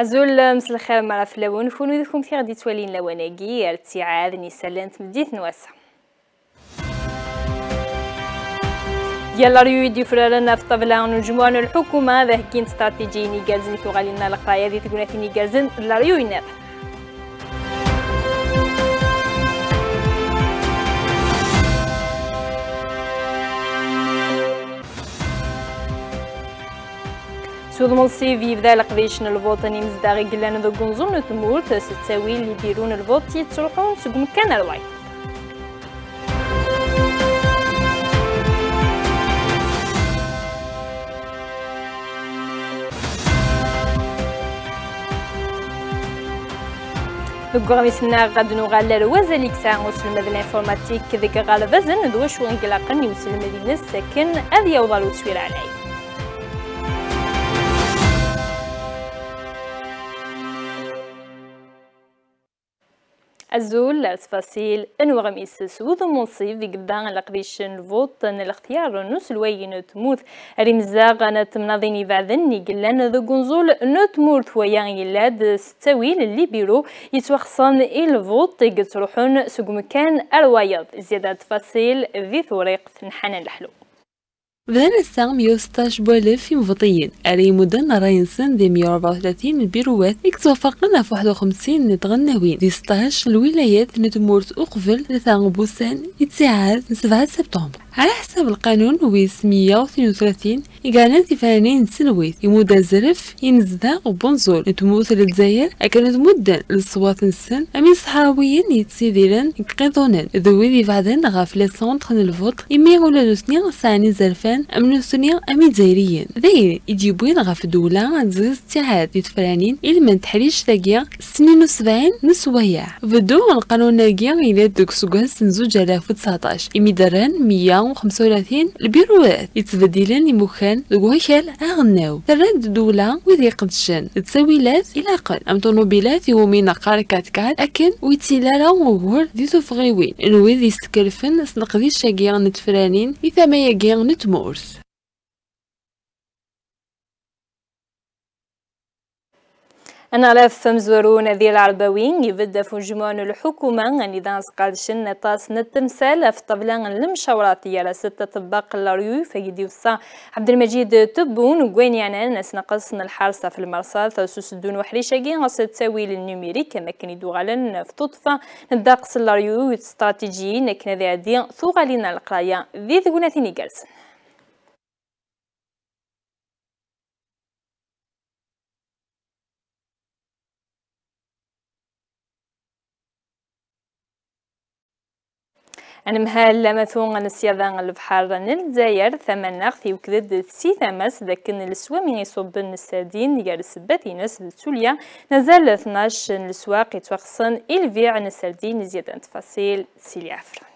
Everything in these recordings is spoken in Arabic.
أزول مسل الخير مرة في اللون ذكم في غدي توالين لواناقي ارتعاد نيسالان تمديت نواسا يلا ريو يدي فرارنا في نجموان الحكومة ذا كين استراتيجي نيجازن كوغالينا القراية ذي تقولنا في نيجازن لا ريو سود ملسي في بدا القديشن الوطني مزداغي قلان ذو قنزون تمورت ستاوي اللي يديرون الفوت يتروحون سوق مكان الواي. غاميسنا غاد نغال وزاليك ساعة وسلم الانفورماتيك ذيك غالفازن دوش وانقلاقن يوسلم مدينة ساكن أذي يوضلو تسوير عليه الزول تفاصيل انوغميس سوذ منصيف في قدان لقديشن الفوت الأختيار نوس الوين تموت رمزاغ أنا تمناضيني بعدن قلان ذو قنزول نتمورت ويان يلاد ستاويل اللي بيرو يتوخصن الفوت يقتروحون سوق مكان الوايض زيادة تفاصيل ذي ثوريق نحن الحلو 116 بولف في مفطيين أري مدن راينسن دي 134 البيروات يكتوفقنا في 51 نتغنوين دي 16 الولايات نتمورت أقفل لثان بوسان يتساعد 7 سبتمبر. على حسب القانون ويس 132 يقعنا ثفانين سنويت يمود زرف ينزدا وبنزول نتموت للجزائر أكانت مدة للصوات السن أمي صحراويين يتسيديران يقيضونن ذوي ذي بعدين غافلة سونتر الفوت. إمي ولا نسنيا ساني زرفان أم نسنيا أمي جزائريين ذي يجيبوين غاف دولة زيز تيعاد. يتفرانين إلمن تحريش ثاقيا سنين وسبعين نسويا. بدو القانون ناقيا إلى دوك سوغاز سنزوج آلاف وتسعطاش إمي دران مية وخمسة وثلاثين البيروات. يتبدلن يمكان ذوكال أغناو. ترد دولة وذي قدشن تسويلات إلى قل أم طوموبيلات يومين قار كات كات أكن ويتسيلالا وغور ذي تفغيوين إنو ذي سكرفن سنقضي الشاقيان نتفرانين إذا ما يقيان نتمورس لاف مزورون ذي العربوين يبدأ فنجمان الحكومة أن إذا سقال طاس نتمثال في طبلان المشاوراتية على ستة طباق اللاريو فيدي وصا عبد المجيد تبون وقوين يعني ناس نقصن الحارسة في المرصاد ثوسوس الدون وحريشاقي غاصة تساوي للنيميري كما كان يدوغالن في تطفى نداقص اللاريو استراتيجي نكنا ذي عدي ثوغالينا القراية. ذي ذي جالسن أنا مهال لما ثون السيادة البحر نلزاير ثمن نغثي وكذد سي ثمس لكن السوامي يصب السادين ديال سباتي ناس التوليا نزال 12 السواق يتوخصن إلفيع نسردين زيادة تفاصيل سيلي عفران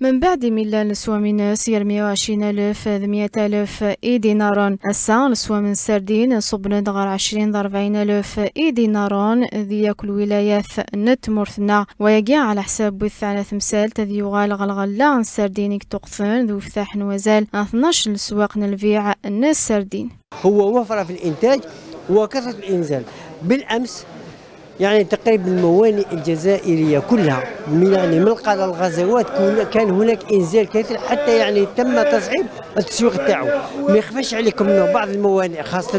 من بعد ميلان لسوا من سير مية وعشرين ألف ثمية ألف إي دينارون الساعة لسوا من سردين صبنا دغر عشرين ضربعين ألف إي دينارون ذي كل ولايات نت مرثنا ويجي على حساب بث على ثمثال تذي يغال غلغلا عن سردين تقثن ذو فتح نوزال 12 لسواق نلفيع الناس سردين هو وفر في الإنتاج وكثرة الإنزال. بالأمس يعني تقريبا الموانئ الجزائرية كلها. يعني من قال الغزوات كان هناك إنزال كثير حتى يعني تم تصعيب التسويق تاعو. ما يخفاش عليكم إنه بعض الموانئ خاصة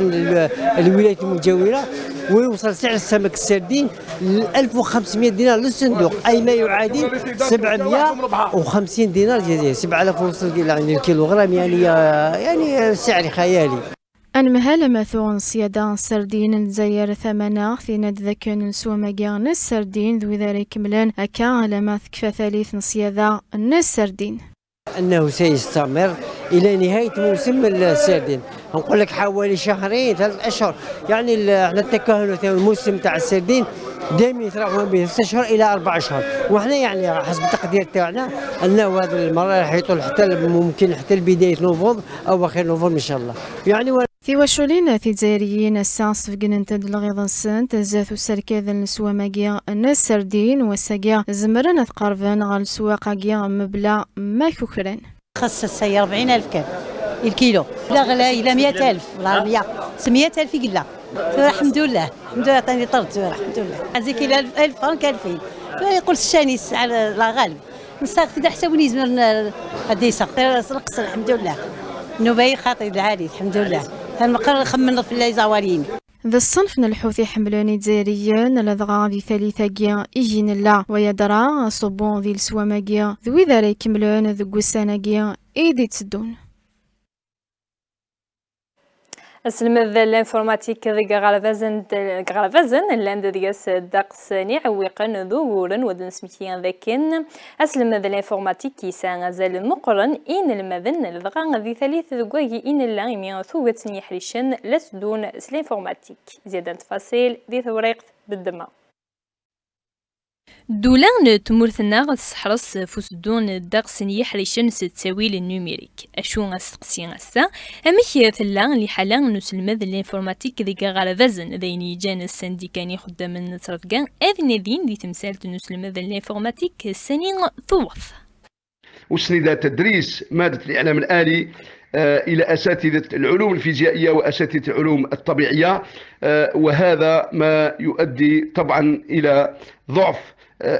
الولايات المجاوره ويوصل سعر السمك السردين ل 1500 دينار للصندوق. أي ما يعادل 750 دينار جزائري 7000 ونص يعني الكيلوغرام يعني يعني سعر خيالي. مثون سيادة سردين زير ثمنا ثين ذكن نسوى مجان السردين ذو ذلك ملان أكا على ما ثكفى ثالث سيادة السردين. أنه سيستمر إلى نهاية موسم السردين. نقول لك حوالي شهرين ثلاث أشهر. يعني إحنا التكهن الموسم تاع السردين دائما يتراوح بين ست أشهر إلى أربع أشهر. وحنا يعني حسب التقدير تاعنا انه هذه المرة راح يطول حتى ممكن حتى لبدايه نوفمبر أو آخر نوفمبر إن شاء الله. يعني في وشولين في في جننت الغيظ السن تزاث السركاذ النسوى ماقيا الناس سردين وساقيا زمرنا ثقارفان غال السواق مبلا ما كوكران خاص السيارة 40000 كان الكيلو. لا غلا إلى 100000 ولا 100 سميات ألف قلة الحمد لله. الحمد لله عطاني طرد الحمد لله. هذيك إلى 1000 فرنك 2000 يقول الشاني على لا غالب. نساق في حساب ونيزم غادي يساق القصر الحمد لله. نوباي خاطر العالي الحمد لله. المقر خمن في الله زوارين ذا الصنف الحوثي حملاني جزائريا لدغا ذي ثالثة جيا إيجين الله ويدرا صبون ذي السوامة جيا ذوي ذا ريكملون ذو جيا إيدي تسدون. اسلمذ الانفورماتيك ذي غالفازن غالفازن لاند دياس داقس نعويقا ذورن ودن سمتيان ذاكن اسلمذ الانفورماتيك يسان زال مقرن إن المذن الضغان ذي ثالث ذقواجي إن الله يميان ثوبت يحرشن لسدون الانفورماتيك. زيادة تفاصيل ذي ثوريق بالدماغ دولان تمورثنا غتسحرص فوسدون الدقسن يحرشن ستساويل النوميريك. أشو غسقسي غسا أمك ثلا اللي حالا نسلمذ الإنفورماتيك ذيك غالفازن ذين يجان السنديكاني خدام النصرفكان اذن ذين دي تمثال نسلمذ الإنفورماتيك السنين ثوث. وسند تدريس مادة الإعلام الآلي إلى أساتذة العلوم الفيزيائية وأساتذة العلوم الطبيعية. آه، وهذا ما يؤدي طبعا إلى ضعف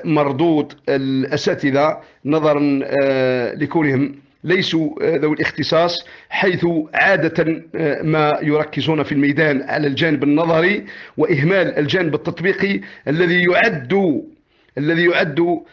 مردود الأساتذة نظرا آه، لكونهم ليسوا آه، ذوي الاختصاص حيث عادة آه، ما يركزون في الميدان على الجانب النظري وإهمال الجانب التطبيقي الذي يعد الذي يعد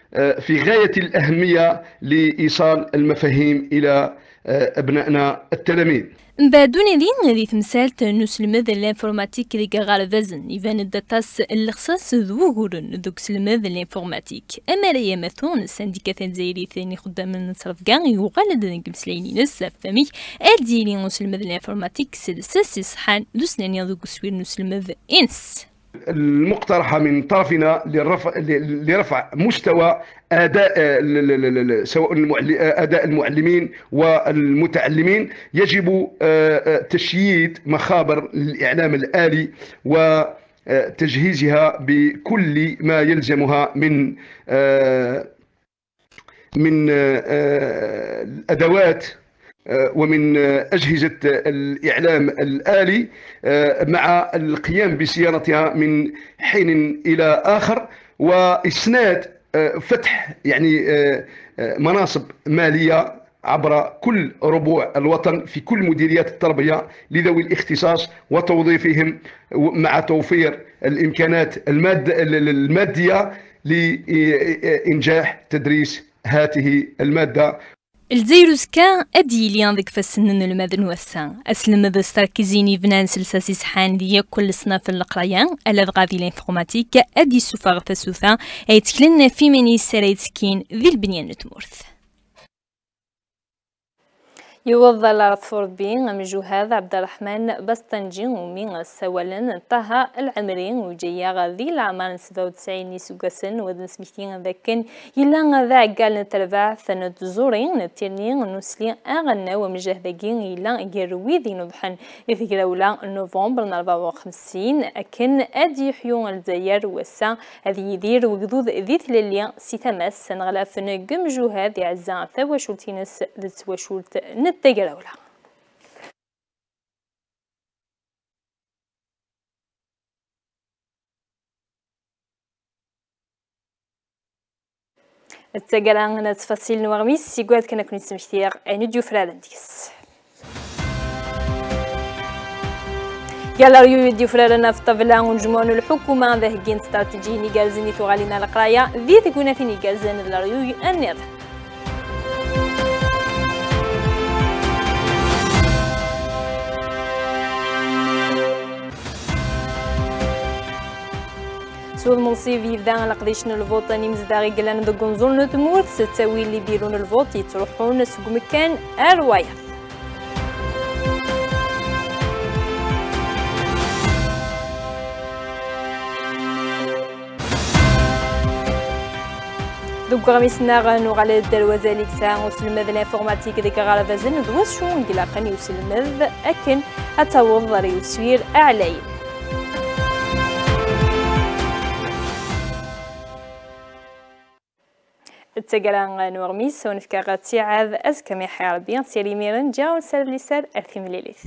في غاية الأهمية لإيصال المفاهيم إلى أبنائنا التلاميذ بعدون دين ذي تمثالت نسلمذ الانفورماتيك ذي غار فازن يفان الداتاس الخصاص ذوغورن ذوك سلمذ الانفورماتيك اما ريا مثون سانديكا زيري ثاني خدام النصرف كان يغالد ذنك مسليني نسا فمي اديني نسلمذ الانفورماتيك سلسس صحان دوسنانيا ذوك سوير نسلمذ انس المقترحة من طرفنا لرفع, لرفع مستوى أداء سواء أداء المعلمين والمتعلمين يجب آه، آه، تشييد مخابر الإعلام الآلي وتجهيزها بكل ما يلزمها من آه، من الأدوات آه، ومن أجهزة الإعلام الآلي آه، مع القيام بصيانتها من حين إلى آخر وإسناد آه، فتح يعني مناصب مالية عبر كل ربوع الوطن في كل مديريات التربية لذوي الاختصاص وتوظيفهم مع توفير الإمكانات المادية لإنجاح تدريس هذه المادة. الزيروس كان أدي ليان ذيك فسنن المدن والسان. أسلم ذا ستاركيزيني بنان سلساسي سحان دي كل صناف القرايان. ألا غادي الإنفورماتيك أدي سوفاغ ثسوثا أيتكلن في مني سرايتكين ذي البنيان نتمورث يوضى العرفور بين مجوهاد عبد الرحمن بسطنجي ومين السوالن طه العمرين وجيا غادي العمر 97 سوغاسن ودن سميتين ذاكن يلا ذا قال نتربع ثنة زورين نتيرنين نسلي أغنى ومجهدين يلا يروي ذي نضحن إذ ولا نوفمبر 54 أكن أدي حيون الزيار وسا. هذه يدير وقدود ذي ثلاليا سيتمس سنغلاف نقم جوهاد يعزان ثوى شولتينس ذي شولت نتجه الأولى. التجران تفاصيل نوغميس سيقول كنا كنت سمشتير أين ديو فرادنديس يلا ريو يديو فرادنا في طفلا ونجمون الحكومة ذا هجين استراتيجي نيجالزيني ثغالينا القراية. ذي تكون في نيجالزين الريو النظر سود منصيفي يبدا لقديش الفوت مزداغي قلنا ذو قنزول نتموت ستاوي اللي بيرون الفوت يتروحون سوق مكان اروايا دوك غميسنا غانو على الدروازة ليك ساعة وسلمذ الانفورماتيك ديك غالا فازن دوز شو نقلاقني وسلمذ أكن أتوضر يسوير التقران نورميس ونفكا غاتي عاد أزكمي حيار بيان سيري ميرن جاو سر لسر ألفي مليليث